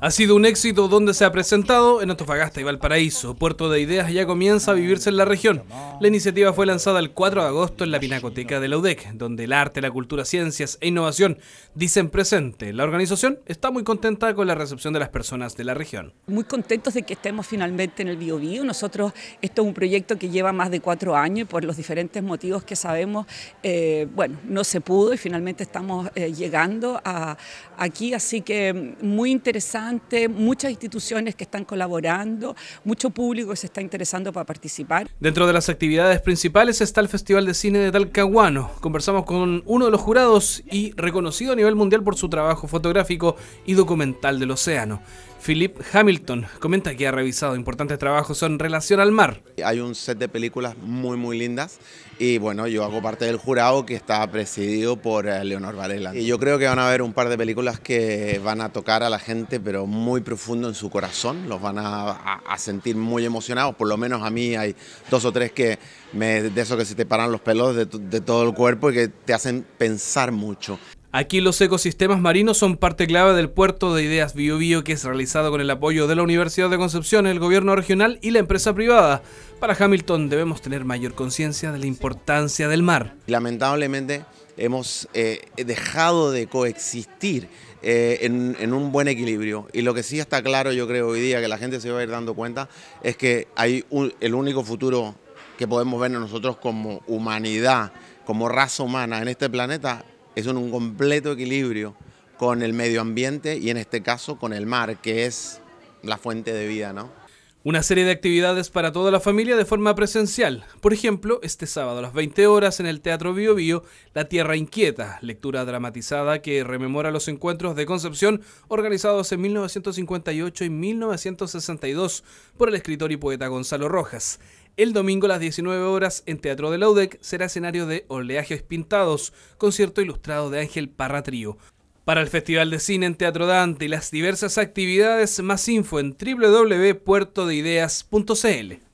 Ha sido un éxito donde se ha presentado en Antofagasta y Valparaíso. Puerto de Ideas ya comienza a vivirse en la región. La iniciativa fue lanzada el 4 de agosto en la Pinacoteca de la UDEC, donde el arte, la cultura, ciencias e innovación dicen presente. La organización está muy contenta con la recepción de las personas de la región. Muy contentos de que estemos finalmente en el Biobío. Nosotros, esto es un proyecto que lleva más de cuatro años y por los diferentes motivos que sabemos, eh, bueno, no se pudo y finalmente estamos eh, llegando aquí, así que muy interesante muchas instituciones que están colaborando, mucho público que se está interesando para participar. Dentro de las actividades principales está el Festival de Cine de Talcahuano. Conversamos con uno de los jurados y reconocido a nivel mundial por su trabajo fotográfico y documental del océano. Philip Hamilton comenta que ha revisado importantes trabajos en relación al mar. Hay un set de películas muy muy lindas y bueno, yo hago parte del jurado que está presidido por eh, Leonor Varela. Y yo creo que van a haber un par de películas que van a tocar a la gente pero muy profundo en su corazón, los van a, sentir muy emocionados, por lo menos a mí hay dos o tres que me, de eso que se te paran los pelos de, de todo el cuerpo y que te hacen pensar mucho. Aquí los ecosistemas marinos son parte clave del puerto de Ideas Bio, que es realizado con el apoyo de la Universidad de Concepción, el gobierno regional y la empresa privada. Para Hamilton debemos tener mayor conciencia de la importancia del mar. Lamentablemente hemos eh, dejado de coexistir eh, en, un buen equilibrio. Y lo que sí está claro, yo creo hoy día que la gente se va a ir dando cuenta, es que hay el único futuro que podemos ver nosotros como humanidad, como raza humana en este planeta, es un completo equilibrio con el medio ambiente y en este caso con el mar, que es la fuente de vida, ¿no? Una serie de actividades para toda la familia de forma presencial. Por ejemplo, este sábado a las 20 horas en el Teatro Bio Bio, La Tierra Inquieta, lectura dramatizada que rememora los encuentros de Concepción organizados en 1958 y 1962 por el escritor y poeta Gonzalo Rojas. El domingo a las 19 horas en Teatro de la UDEC será escenario de Oleajes Pintados, concierto ilustrado de Ángel Parra Trío. Para el Festival de Cine en Teatro Dante y las diversas actividades, más info en www.puertodeideas.cl.